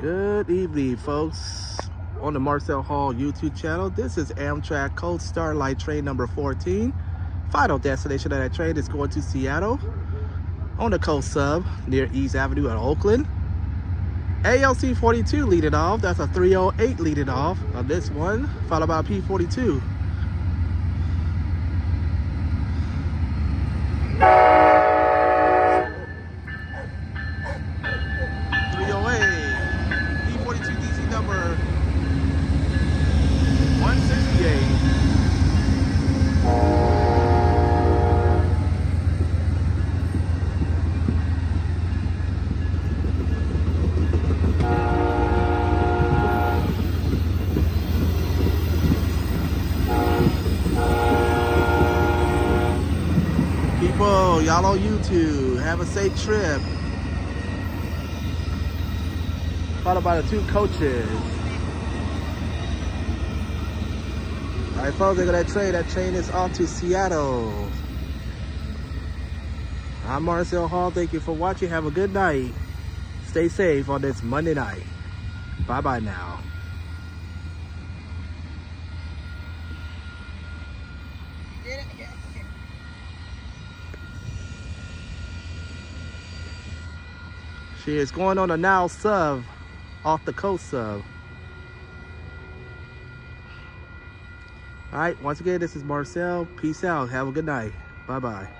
Good evening, folks. On the Marcel Hall YouTube channel, this is Amtrak Coast Starlight train number 14. Final destination of that train is going to Seattle on the coast sub near East Avenue at Oakland. ALC 42 leading off. That's a 308 leading off on this one, followed by P42. P42 People, y'all on YouTube, have a safe trip. Followed by the two coaches. All right, folks, look at that train. That train is off to Seattle. I'm Marcel Hall. Thank you for watching. Have a good night. Stay safe on this Monday night. Bye-bye now. Did it? Yeah, She is going on a now sub off the coast sub. All right, once again, this is Marcel. Peace out. Have a good night. Bye bye.